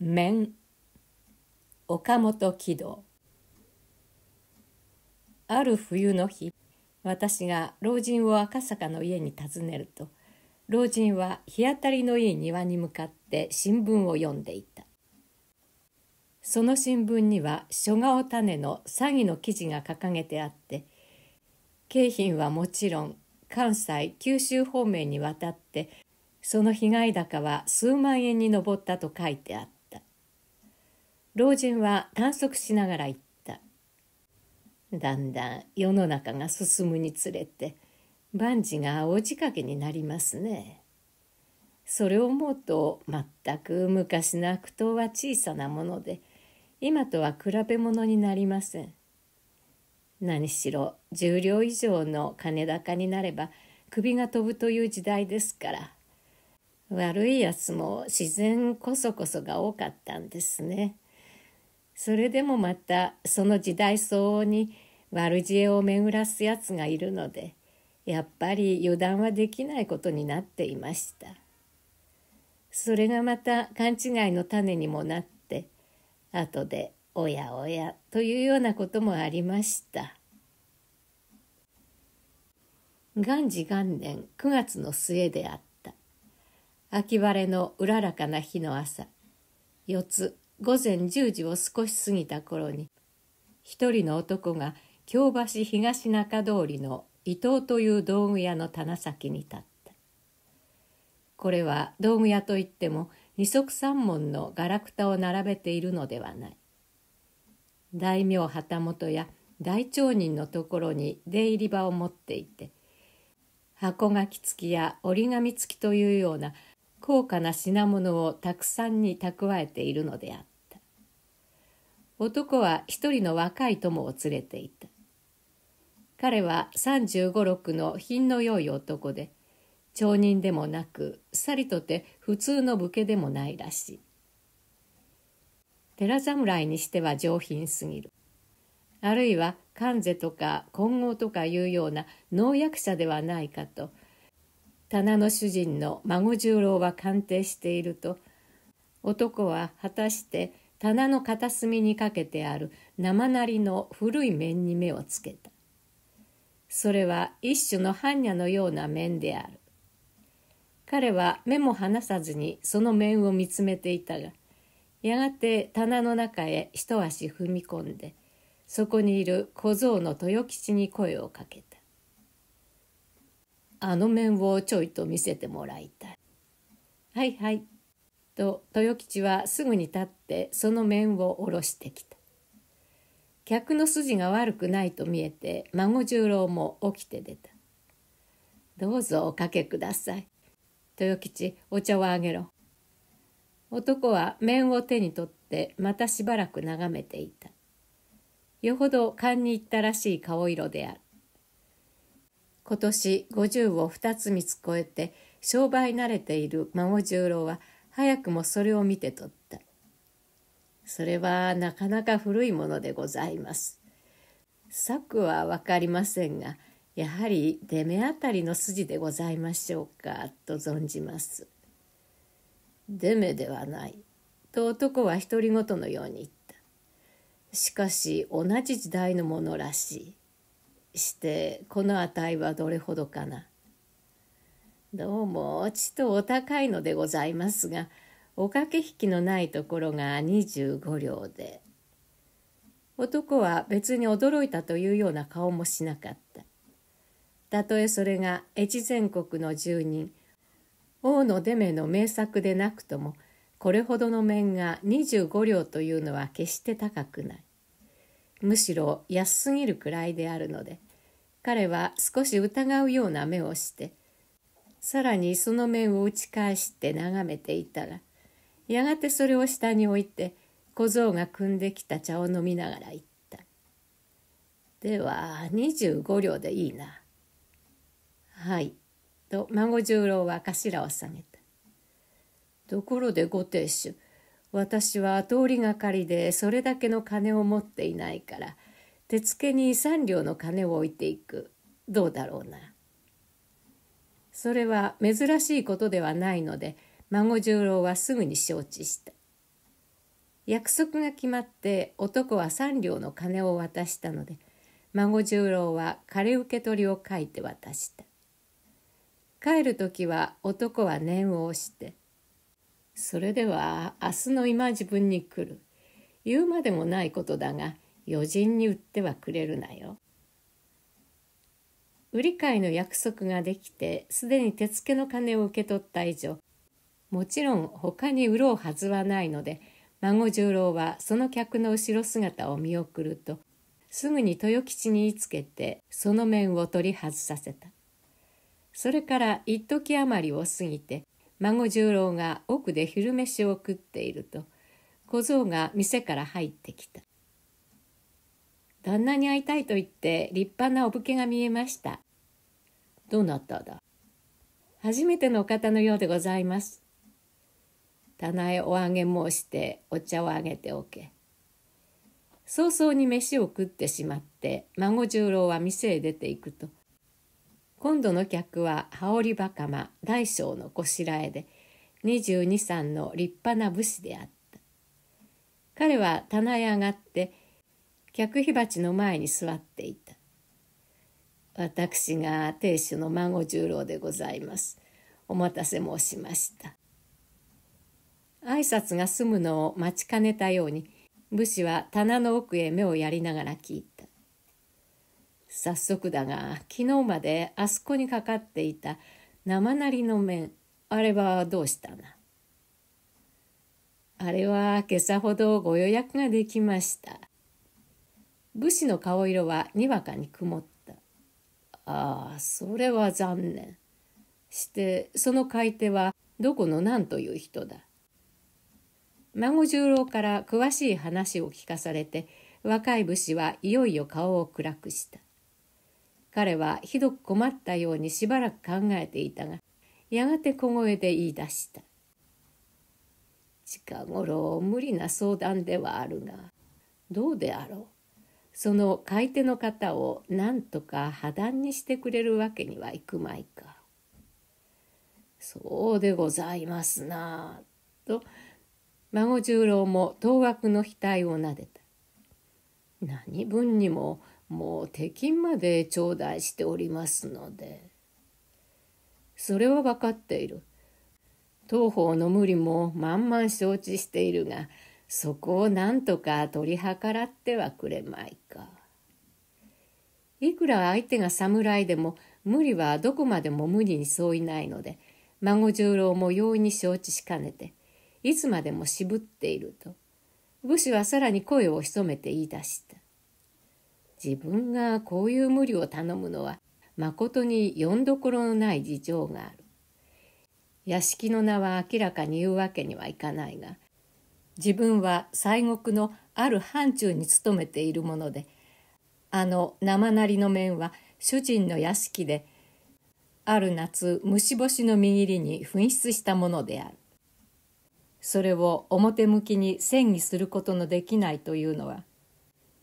面。岡本喜道。ある冬の日私が老人を赤坂の家に訪ねると老人は日当たりのいい庭に向かって新聞を読んでいた。その新聞には書顔種の詐欺の記事が掲げてあって京浜はもちろん関西九州方面に渡ってその被害高は数万円に上ったと書いてあった。老人は探索しながら言った。だんだん世の中が進むにつれて万事が大仕掛けになりますね。それを思うと全く昔の悪党は小さなもので今とは比べ物になりません。何しろ十両以上の金高になれば首が飛ぶという時代ですから悪いやつも自然こそこそが多かったんですね。それでもまたその時代相応に悪知恵を巡らすやつがいるのでやっぱり油断はできないことになっていました。それがまた勘違いの種にもなって後でおやおやというようなこともありました。元治元年9月の末であった。秋晴れのうららかな日の朝、四つ午前10時を少し過ぎた頃に、一人の男が京橋東中通りの伊藤という道具屋の棚先に立った。これは道具屋といっても二足三門のガラクタを並べているのではない。大名旗本や大町人のところに出入り場を持っていて箱書き付きや折り紙付きというような高価な品物をたくさんに蓄えているのであった男は一人の若い友を連れていた彼は3 5六の品の良い男で町人でもなくさりとて普通の武家でもないらしい寺侍にしては上品すぎる。あるいは関税とか金剛とかいうような農薬者ではないかと棚の主人の孫十郎は鑑定していると男は果たして棚の片隅にかけてある生なりの古い面に目をつけた。それは一種の般若のような面である。彼は目も離さずにその面を見つめていたがやがて棚の中へ一足踏み込んでそこにいる小僧の豊吉に声をかけた「あの面をちょいと見せてもらいたい」「はいはい」と豊吉はすぐに立ってその面を下ろしてきた客の筋が悪くないと見えて孫十郎も起きて出た「どうぞおかけください」「豊吉お茶をあげろ」男は面を手に取ってまたしばらく眺めていた。よほど勘に入ったらしい顔色である。今年50を二つ三つ超えて商売慣れている孫十郎は早くもそれを見て取った。それはなかなか古いものでございます。策は分かりませんが、やはり出目あたりの筋でございましょうかと存じます。デメではない。と男は独り言のように言った。しかし同じ時代のものらしい。してこの値はどれほどかな。どうもちとお高いのでございますがお駆け引きのないところが25両で。男は別に驚いたというような顔もしなかった。たとえそれが越前国の住人王の出目の名作でなくともこれほどの面が25両というのは決して高くないむしろ安すぎるくらいであるので彼は少し疑うような目をしてさらにその面を打ち返して眺めていたらやがてそれを下に置いて小僧が汲んできた茶を飲みながら言った「では25両でいいな」「はい」と孫十郎は頭を下げた。ところでご亭主私は通りがかりでそれだけの金を持っていないから手付けに三両の金を置いていくどうだろうな。それは珍しいことではないので孫十郎はすぐに承知した。約束が決まって男は三両の金を渡したので孫十郎は借受け取りを書いて渡した。帰る時は男は念を押して「それでは明日の今自分に来る。言うまでもないことだが余人に売ってはくれるなよ」売り買いの約束ができてすでに手付の金を受け取った以上もちろん他に売ろうはずはないので孫十郎はその客の後ろ姿を見送るとすぐに豊吉に言いつけてその面を取り外させた。それから一時余りを過ぎて孫十郎が奥で昼飯を食っていると小僧が店から入ってきた。旦那に会いたいと言って立派なお武家が見えました。どなただ？初めてのお方のようでございます。棚へおあげ申してお茶をあげておけ。早々に飯を食ってしまって孫十郎は店へ出ていくと今度の客は羽織袴大将のこしらえで22歳の立派な武士であった。彼は棚へ上がって客火鉢の前に座っていた。私が亭主の孫十郎でございます。お待たせ申しました。挨拶が済むのを待ちかねたように武士は棚の奥へ目をやりながら聞いた。早速だが昨日まであそこにかかっていた生なりの面あれはどうしたな。あれは今朝ほどご予約ができました。武士の顔色はにわかに曇った。ああそれは残念。してその買い手はどこの何という人だ？孫十郎から詳しい話を聞かされて若い武士はいよいよ顔を暗くした。彼はひどく困ったようにしばらく考えていたがやがて小声で言い出した。近頃無理な相談ではあるがどうであろう？その買い手の方を何とか破談にしてくれるわけにはいくまいか。そうでございますなと孫十郎も当惑の額をなでた。何分にももう手金まで頂戴しておりますので。それは分かっている。当方の無理も満々承知しているが、そこを何とか取り計らってはくれまいか。いくら相手が侍でも無理はどこまでも無理にそういないので孫十郎も容易に承知しかねていつまでも渋っていると武士はさらに声を潜めて言い出した自分がこういう無理を頼むのはまことによんどころのない事情がある屋敷の名は明らかに言うわけにはいかないが自分は西国のある範疇に勤めているものであの生なりの面は主人の屋敷である夏虫干しの握りに紛失したものである。それを表向きに戦議することのできないというのは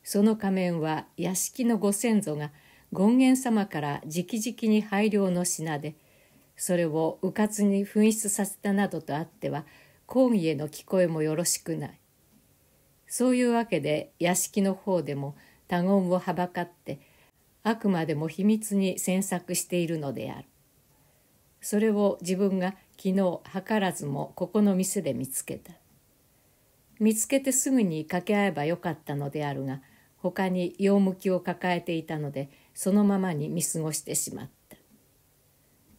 その仮面は屋敷のご先祖が権現様から直々に拝領の品でそれを迂闊に紛失させたなどとあっては講義への聞こえもよろしくない。そういうわけで屋敷の方でも他言をはばかってあくまでも秘密に詮索しているのである。それを自分が昨日図らずもここの店で見つけた。見つけてすぐに掛け合えばよかったのであるが他に用向きを抱えていたのでそのままに見過ごしてしまった。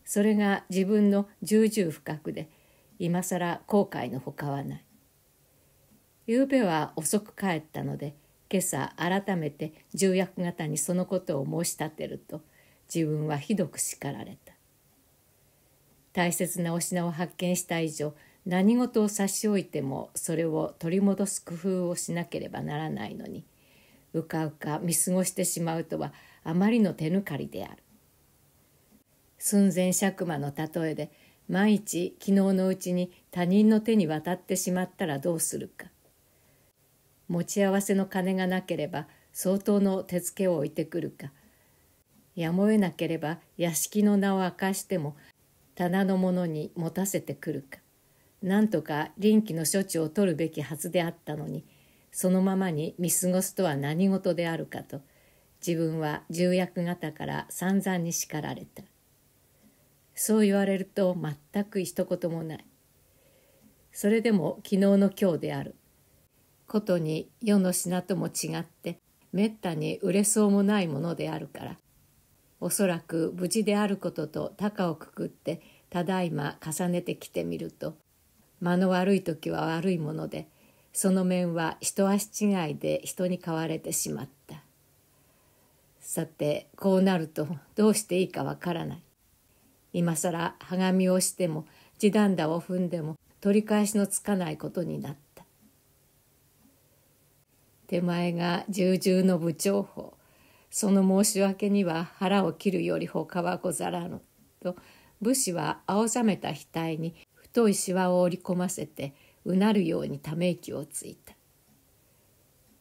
それが自分の重々不覚で今更後悔のほかはない。昨べは遅く帰ったので今朝改めて重役方にそのことを申し立てると自分はひどく叱られた。大切なお品を発見した以上何事を差し置いてもそれを取り戻す工夫をしなければならないのにうかうか見過ごしてしまうとはあまりの手抜かりである。寸前尺馬の例えで万一昨日のうちに他人の手に渡ってしまったらどうするか。持ち合わせの金がなければ相当の手付けを置いてくるか。やむを得なければ屋敷の名を明かしても棚の者に持たせてくるか。なんとか臨機の処置を取るべきはずであったのにそのままに見過ごすとは何事であるかと自分は重役方から散々に叱られた。そう言われると全く一言もない。それでも昨日の今日である。ことに世の品とも違ってめったに売れそうもないものであるから。おそらく無事であることと高をくくってただいま重ねてきてみると間の悪い時は悪いものでその面は一足違いで人に買われてしまった。さてこうなるとどうしていいかわからない。今さらはがみをしても地団打を踏んでも取り返しのつかないことになった。手前が重々の部長法。その申し訳には腹を切るより他はござらぬ。と武士は青ざめた額に太いしわを織り込ませてうなるようにため息をついた。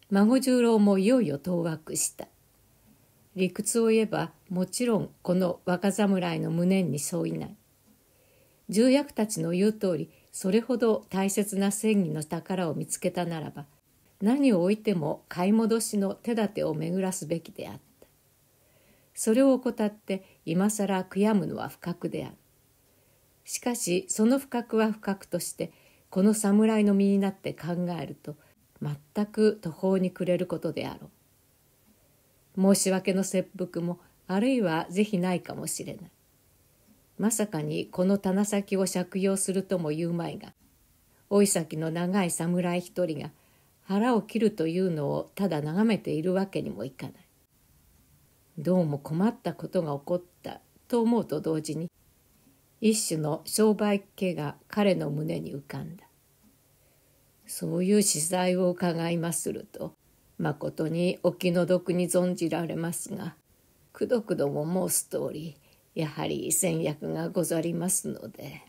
孫十郎もいよいよ当惑した。理屈を言えばもちろんこの若侍の無念に相違ない。重役たちの言う通りそれほど大切な戦義の宝を見つけたならば何を置いても買い戻しの手立てを巡らすべきであった。それを怠って今更悔やむのは不覚である。しかしその不覚は不覚としてこの侍の身になって考えると全く途方に暮れることであろう。申し訳の切腹もあるいは是非ないかもしれない。まさかにこの棚先を借用するとも言うまいが老い先の長い侍一人が腹を切るというのをただ眺めているわけにもいかない。どうも困ったことが起こったと思うと同時に一種の商売気が彼の胸に浮かんだ。そういう司祭を伺いまするとまことにお気の毒に存じられますがくどくども申す通りやはり戦略がござりますので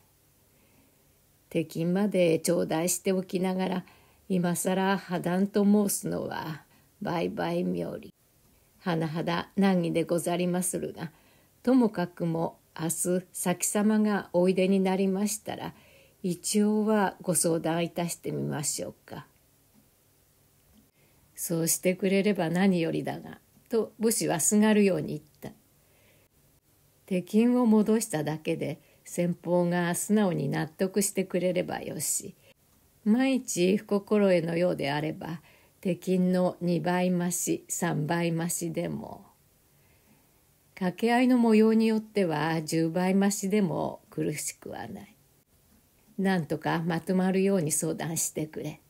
敵まで頂戴しておきながら今更破談と申すのは売買冥利甚だ難儀でござりまするがともかくも明日先様がおいでになりましたら一応はご相談いたしてみましょうか。そうしてくれれば何よりだが」と武士はすがるように言った。敵金を戻しただけで先方が素直に納得してくれればよし万一不心得のようであれば敵金の2倍増し3倍増しでも掛け合いの模様によっては10倍増しでも苦しくはない。なんとかまとまるように相談してくれ。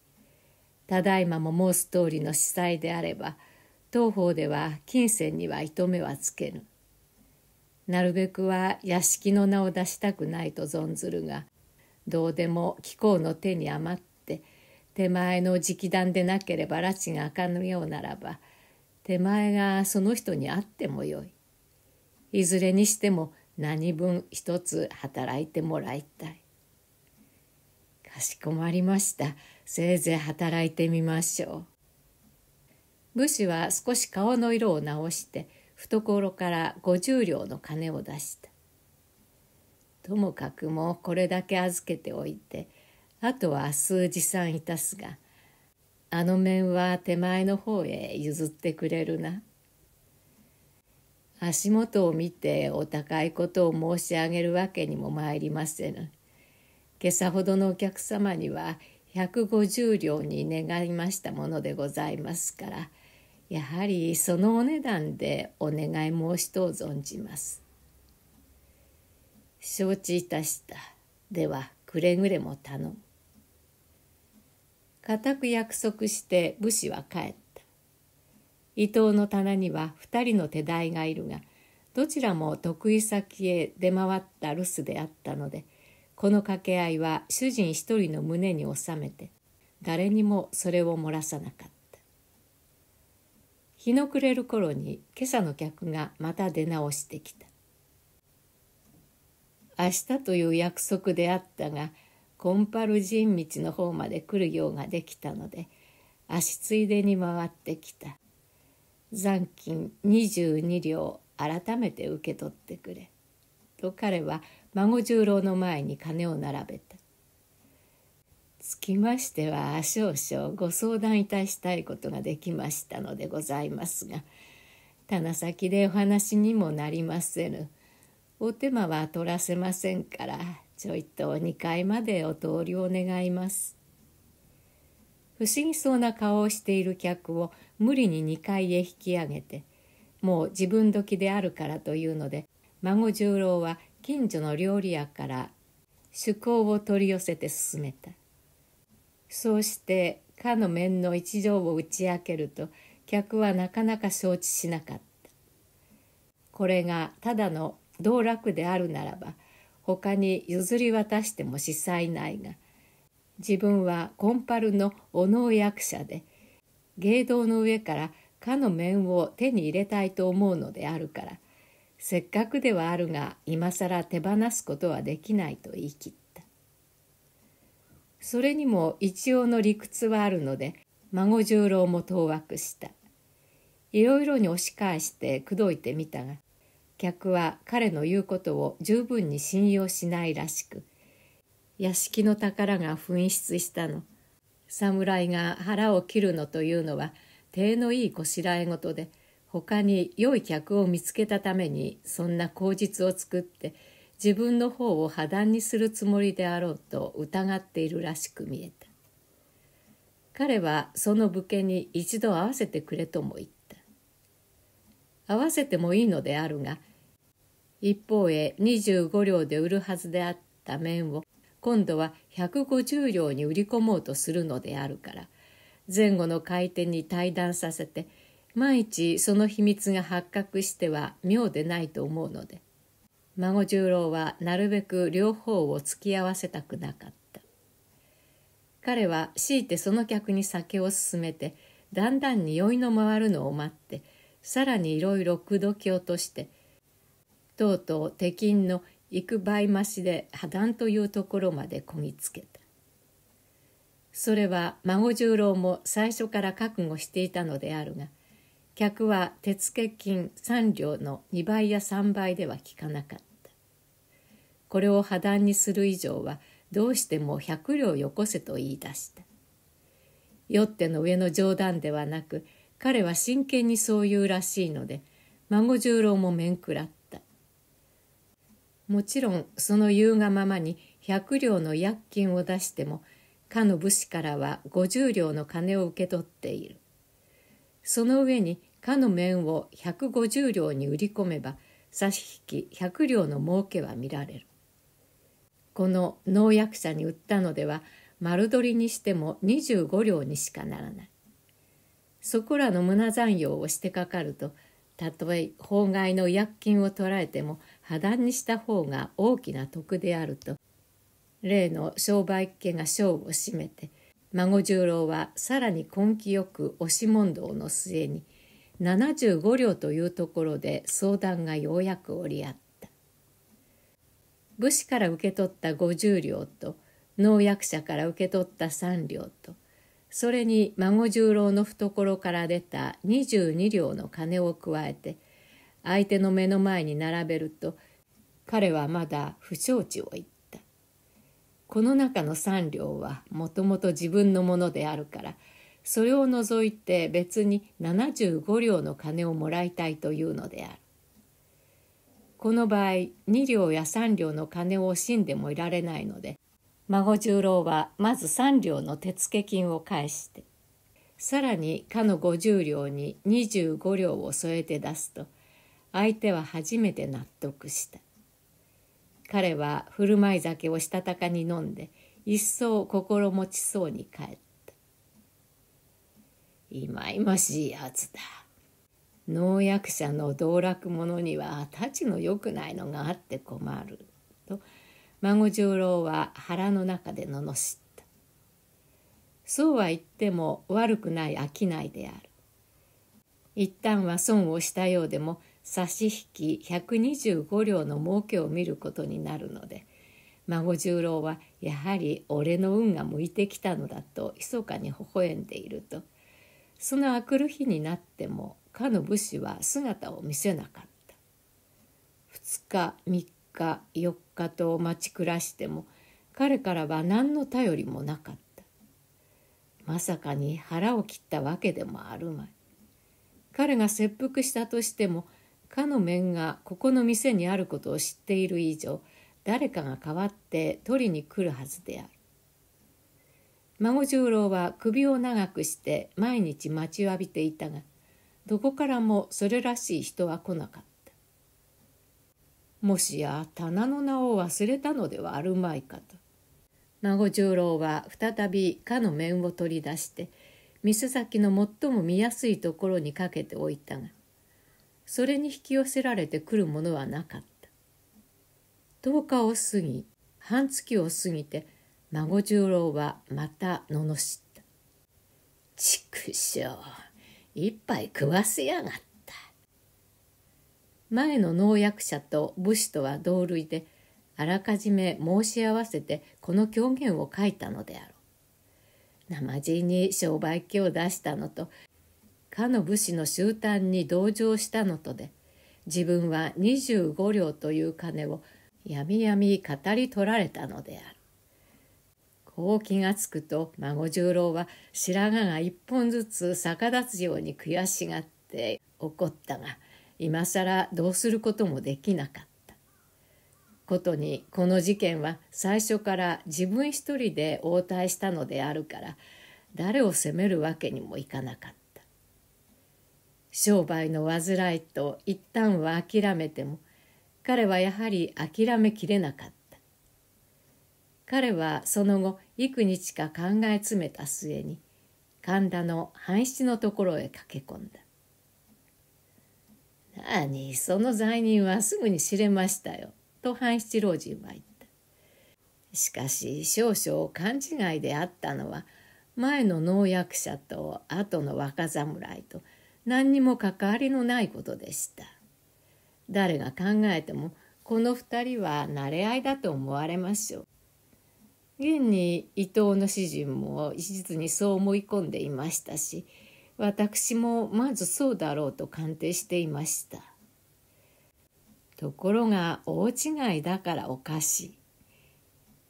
ただいまも申す通りの司祭であれば当方では金銭には糸目はつけぬ。なるべくは屋敷の名を出したくないと存ずるがどうでも貴公の手に余って手前の直談でなければ拉致が開かぬようならば手前がその人に会ってもよい。いずれにしても何分一つ働いてもらいたい。かしこまりました。せいぜい働いてみましょう。武士は少し顔の色を直して懐から五十両の金を出した。ともかくもこれだけ預けておいてあとは明日持参いたすがあの面は手前の方へ譲ってくれるな。足元を見てお高いことを申し上げるわけにも参りませぬ。今朝ほどのお客様には150両に願いましたものでございますからやはりそのお値段でお願い申しとう存じます。承知いたした。ではくれぐれも頼む。固く約束して武士は帰った。伊藤の棚には2人の手代がいるがどちらも得意先へ出回った留守であったのでこの掛け合いは主人一人の胸に収めて誰にもそれを漏らさなかった。日の暮れる頃に今朝の客がまた出直してきた。明日という約束であったがコンパル人道の方まで来るようができたので足ついでに回ってきた。残金22両改めて受け取ってくれ」と彼は孫十郎の前に金を並べたつきましては少々ご相談いたしたいことができましたのでございますが棚先でお話にもなりませぬ。お手間は取らせませんからちょいと2階までお通りを願います。不思議そうな顔をしている客を無理に2階へ引き上げてもう自分時であるからというので孫十郎は近所の料理屋から趣向を取り寄せて進めた。そうしてかの面の一条を打ち明けると客はなかなか承知しなかった。これがただの道楽であるならば他に譲り渡しても司祭ないが自分はコンパルのお能役者で芸道の上からかの面を手に入れたいと思うのであるからせっかくではあるが今更手放すことはできないと言い切った。それにも一応の理屈はあるので孫十郎も当惑した。いろいろに押し返して口説いてみたが客は彼の言うことを十分に信用しないらしく屋敷の宝が紛失したの。侍が腹を切るのというのは体のいいこしらえ事で他に良い客を見つけたためにそんな口実を作って自分の方を破談にするつもりであろうと疑っているらしく見えた。彼はその武家に一度会わせてくれとも言った。会わせてもいいのであるが一方へ25両で売るはずであった面を今度は150両に売り込もうとするのであるから前後の回転に対談させて万一その秘密が発覚しては妙でないと思うので。孫十郎はなるべく両方を突き合わせたくなかった。彼は強いてその客に酒を勧めてだんだんに酔いの回るのを待ってさらにいろいろ口説き落としてとうとう敵金の行く倍増しで破談というところまでこぎつけた。それは孫十郎も最初から覚悟していたのであるが客は手付金3両の2倍や3倍では効かなかった。これを破談にする以上はどうしても100両よこせと言い出した。酔っての上の冗談ではなく彼は真剣にそう言うらしいので孫十郎も面食らった。もちろんその言うがままに百両の薬金を出してもかの武士からは50両の金を受け取っている。その上にかの面を150両に売り込めば差し引き100両の儲けは見られる。この農薬者に売ったのでは丸取りにしても25両にしかならない。そこらの胸残用をしてかかるとたとえ法外の薬金を取られても破談にした方が大きな得であると例の商売家が勝負を占めて孫十郎はさらに根気よく押し問答の末に75両というところで相談がようやく折り合った。武士から受け取った50両と農薬者から受け取った3両とそれに孫十郎の懐から出た22両の金を加えて相手の目の前に並べると彼はまだ不承知を言った。この中の3両はもともと自分のものであるからそれを除いて別に75両の金をもらいたいというのである。この場合2両や3両の金を惜しんでもいられないので孫十郎はまず3両の手付金を返してさらにかの50両に25両を添えて出すと相手は初めて納得した。彼は振る舞い酒をしたたかに飲んで一層心持ちそうに帰った。いまいましいやつだ。農薬者の道楽者には太刀のよくないのがあって困る。と孫十郎は腹の中で罵った。そうは言っても悪くない商いである。一旦は損をしたようでも差し引き125両の儲けを見ることになるので孫十郎はやはり俺の運が向いてきたのだと密かに微笑んでいるとそのあくる日になってもかの武士は姿を見せなかった2日3日4日と待ち暮らしても彼からは何の頼りもなかったまさかに腹を切ったわけでもあるまい。彼が切腹したとしてもかの面がここの店にあることを知っている以上誰かが代わって取りに来るはずである。孫十郎は首を長くして毎日待ちわびていたがどこからもそれらしい人は来なかった。もしや棚の名を忘れたのではあるまいかと。孫十郎は再びかの面を取り出して店先の最も見やすいところにかけておいたがそれに引き寄せられてくるものはなかった。10日を過ぎ半月を過ぎて孫十郎はまた罵った「畜生一杯食わせやがった」前の農薬者と武士とは同類であらかじめ申し合わせてこの狂言を書いたのであろう。生地に商売気を出したのとかの武士の集団に同情したのとで自分は25両という金をやみやみ語り取られたのである。こう気がつくと孫十郎は白髪が一本ずつ逆立つように悔しがって怒ったが今更どうすることもできなかった。ことにこの事件は最初から自分一人で応対したのであるから誰を責めるわけにもいかなかった。商売の煩いと一旦は諦めても彼はやはり諦めきれなかった。彼はその後幾日か考え詰めた末に神田の半七のところへ駆け込んだ。何？その罪人はすぐに知れましたよ。と半七老人は言った。しかし少々勘違いであったのは前の農薬者と後の若侍と何にも関わりのないことでした。誰が考えてもこの二人は慣れ合いだと思われましょう。現に伊藤の主人も一実にそう思い込んでいましたし私もまずそうだろうと鑑定していました。ところが大違いだからおかしい。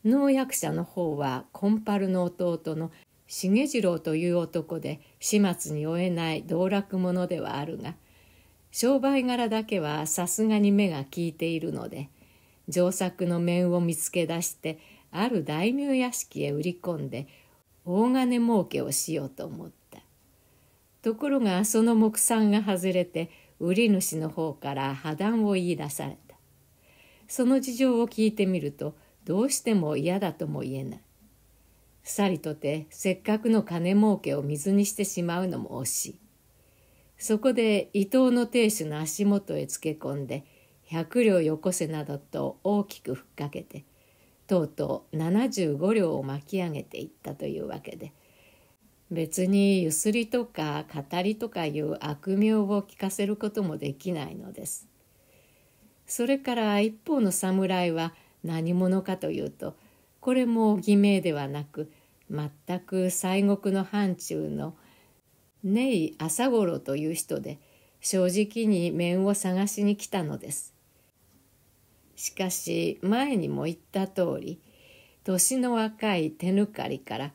農薬者の方はコンパルの弟の重次郎という男で始末に負えない道楽者ではあるが商売柄だけはさすがに目が利いているので上作の面を見つけ出してある大名屋敷へ売り込んで大金儲けをしようと思った。ところがその目算が外れて売り主の方から破談を言い出された。その事情を聞いてみるとどうしても嫌だとも言えない。さりとてせっかくの金儲けを水にしてしまうのも惜しい。そこで伊藤の亭主の足元へつけ込んで百両よこせなどと大きくふっかけてとうとう75両を巻き上げていったというわけで別にゆすりとか語りとかいう悪名を聞かせることもできないのです。それから一方の侍は何者かというとこれも偽名ではなく全く西国の範疇の根井朝五郎という人で正直に面を探しに来たのです。しかし前にも言った通り年の若い手抜かりから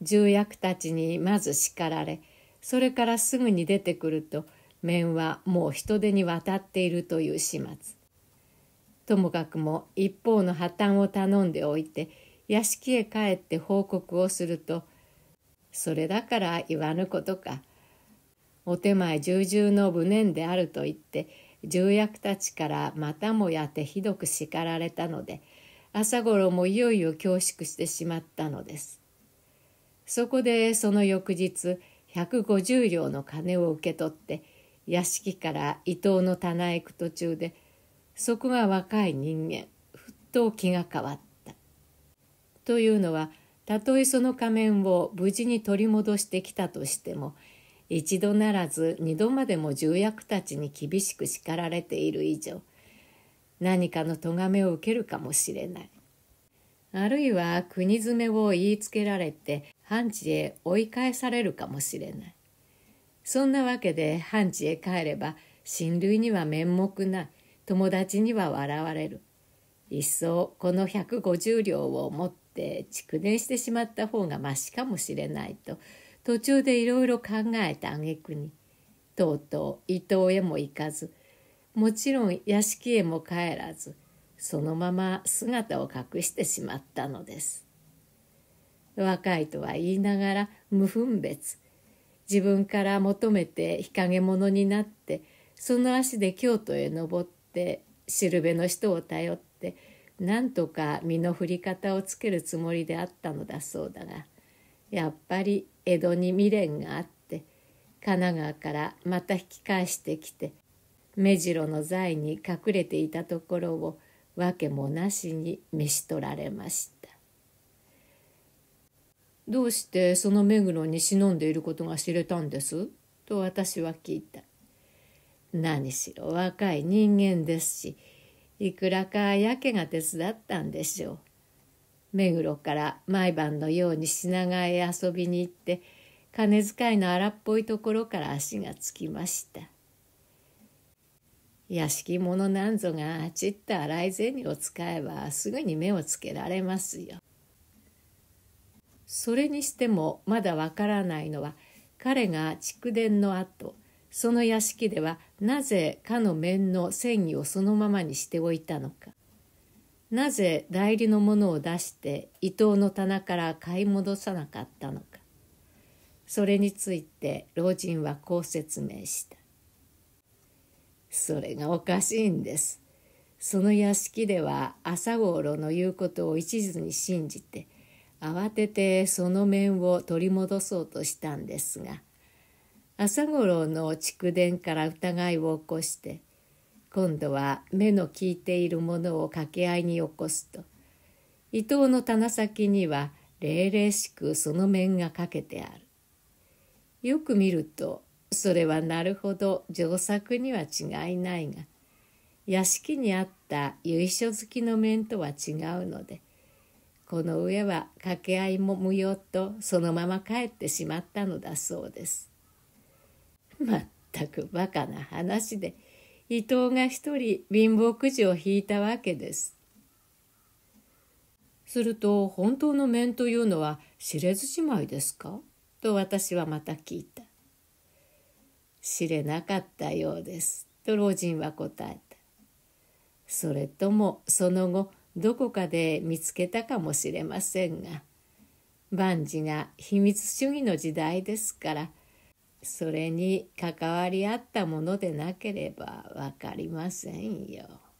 重役たちにまず叱られそれからすぐに出てくると面はもう人手に渡っているという始末。ともかくも一方の破綻を頼んでおいて屋敷へ帰って報告をすると「それだから言わぬことか」お手前重々の無念であると言って重役たちからまたもやってひどく叱られたので朝ごろもいよいよ恐縮してしまったのです。そこでその翌日150両の金を受け取って屋敷から伊藤の棚へ行く途中でそこが若い人間ふっと気が変わった。というのはたとえその仮面を無事に取り戻してきたとしても一度ならず二度までも重役たちに厳しく叱られている以上何かの咎めを受けるかもしれない。あるいは国詰めを言いつけられて半地へ追い返されるかもしれない。そんなわけで半地へ帰れば親類には面目ない友達には笑われる。一層この150両を持ってって蓄電してしまった方がましかもしれないと途中でいろいろ考えた挙句に。とうとう伊藤へも行かず。もちろん屋敷へも帰らず。そのまま姿を隠してしまったのです。若いとは言いながら無分別。自分から求めて日陰者になってその足で京都へ登ってしるべの人を頼ってなんとか身の振り方をつけるつもりであったのだそうだがやっぱり江戸に未練があって神奈川からまた引き返してきて目白の財に隠れていたところを訳もなしに召し取られました。どうしてその目黒に忍んでいることが知れたんです？と私は聞いた。何しろ若い人間ですしいくらかやけが手伝ったんでしょう。目黒から毎晩のように品川へ遊びに行って金遣いの荒っぽいところから足がつきました屋敷物なんぞがちっと洗い銭を使えばすぐに目をつけられますよ。それにしてもまだわからないのは彼が蓄電の後その屋敷ではなぜかの面の繊維をそのままにしておいたのかなぜ代理のものを出して伊藤の棚から買い戻さなかったのか。それについて老人はこう説明した。それがおかしいんです。その屋敷では朝五郎の言うことを一途に信じて慌ててその面を取り戻そうとしたんですが朝五郎の蓄電から疑いを起こして今度は目の利いているものを掛け合いに起こすと伊藤の棚先には霊々しくその面がかけてある。よく見るとそれはなるほど上作には違いないが屋敷にあった由緒好きの面とは違うのでこの上は掛け合いも無用とそのまま帰ってしまったのだそうです。まったくバカな話で伊藤が一人貧乏くじを引いたわけです。すると本当の面というのは知れずじまいですか？と私はまた聞いた。知れなかったようですと老人は答えた。それともその後どこかで見つけたかもしれませんが万事が秘密主義の時代ですからそれに関わり合ったものでなければ分かりませんよ。